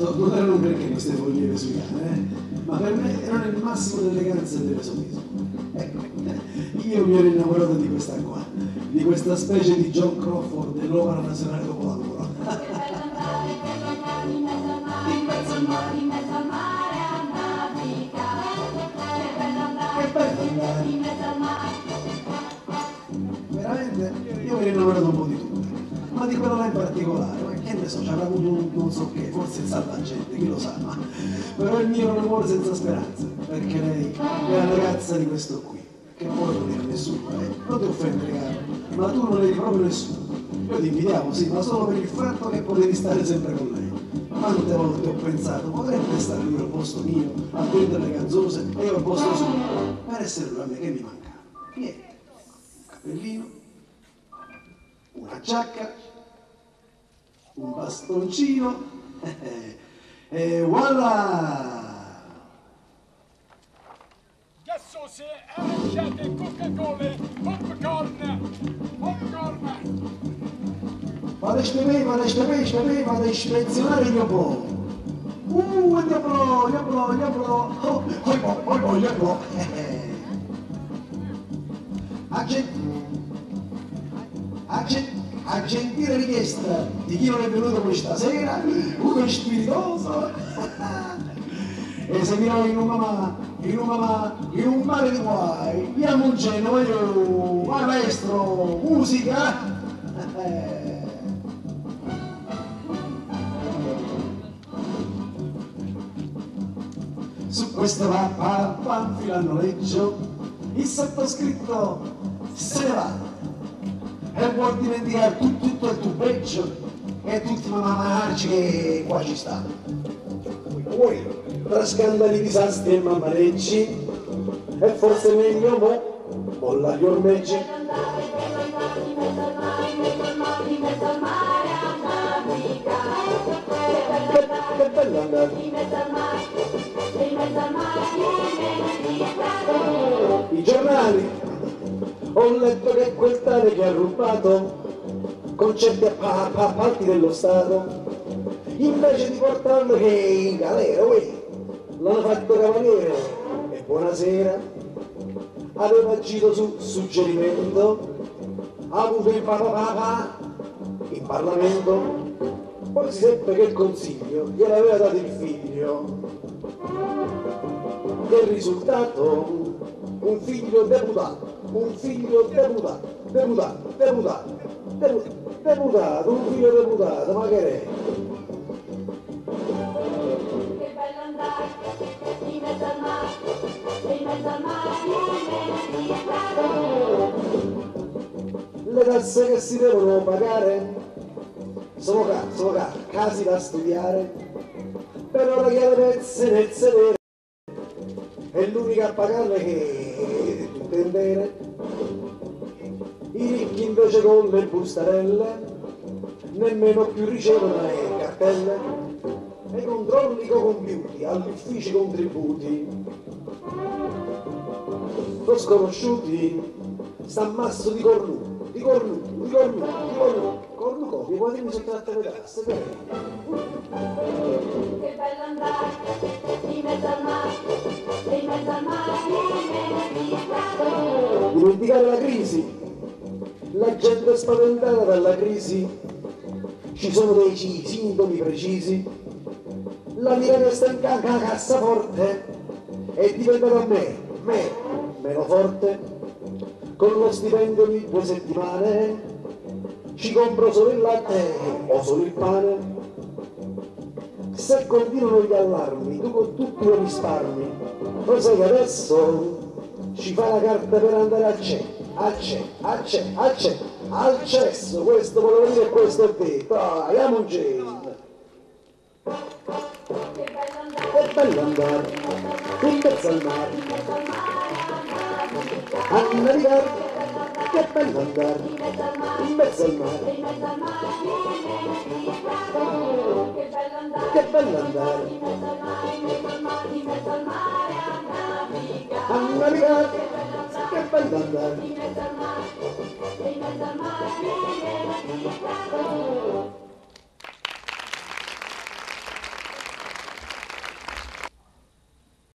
Certo, non perché queste follie vesuvane, eh? ma per me erano il massimo dell'eleganza e dell'esotismo. Ecco, io mi ero innamorato di questa qua, di questa specie di John Crawford dell'opera nazionale dopo lavoro. In mezzo al mare, in mezzo al mare a navigare. Che bello andare, Che bello andare. in mezzo al mare. Veramente, io mi ero innamorato un po' di tutte, ma di quella là in particolare, che ne so, avuto un non so che, forse il salvagente, chi lo sa, ma però il mio è un amore senza speranza, perché lei è la ragazza di questo qui, che poi non era nessuno, eh? non ti offendere caro, ma tu non eri proprio nessuno. Io ti invidiavo, sì, ma solo per il fatto che potevi stare sempre con lei. Quante volte ho pensato, potrebbe stare lui al posto mio, a prendere le gazzose e io al posto suo, per essere lui a me che mi mancava. Niente, un cappellino, una giacca, un bastoncino e voilà! Gassose, aranciate, Coca-Cola, popcorn, popcorn. Vado a spemare, vado a spemare, spemare, vado a ispezionare il mio po'. Uh, pro, il mio pro, il mio pro. Oh, poi poi poi poi il mio pro. A gen- a gen- a gentile richiesta di chi non è venuto questa sera, uno spiritoso. E se mi in un mamà, in un mamà, in un mare di guai, andiamo un Genova, io, maestro, musica. Eh. Su questo va, va, panfilo noleggio, il sottoscritto se ne va e vuol dimenticare tutto, tutto il tubeggio e tutti i mamarci che qua ci stanno. Poi, tra scandali, disastri e mammareggi, è forse meglio mo bolla gli ormeggi. Che Che, andare, che bello andare! in mezzo al mare, in mezzo al mare a dimenticare. I giornali, ho letto che quel tale che ha rubato concerti a pa- pa- appalti dello Stato, invece di portarlo che in galera, uè, l'hanno fatto cavaliere. E buonasera, aveva agito su suggerimento, ha avuto il papà in Parlamento, poi si seppe che il consiglio gliel'aveva dato il figlio. Che risultato? Un figlio deputato, un figlio deputato, deputato, deputato, depu- deputato, un figlio deputato, ma che è? Che bello andare, in mezzo al mare, in mezzo al mare. Le tasse che si devono pagare sono, ca- sono ca- casi da studiare, però la chiave nel sedere è l'unica a pagarle che intendere. I ricchi invece con le bustarelle nemmeno più ricevono le cartelle e i controlli compiuti agli uffici contributi sono sconosciuti sta masso di cornuti, di cornuti, di cornuti, di cornuti, cornucopie, quando mi sono tratte le tasse, bene. Che bello andare, in mezzo al mare, dimenticare la crisi. La gente è spaventata dalla crisi. Ci sono dei sintomi precisi. La che sta in ca- ca- cassaforte è diventata me, me, meno forte. Con lo stipendio di due settimane ci compro solo il latte o solo il pane. Se continuano gli allarmi, tu con tutti i risparmi, lo sai che adesso ci fa la carta per andare al CE, al CE, al CE, al CE, al cesso, questo volevo dire e questo è detto, andiamo un gin. Che bello andare, in mezzo al mare, a a navigare. che bello andare. In mezzo al mare, a che bello andare. in mezzo al mare, in mezzo al mare, in mezzo al mare a navigare. a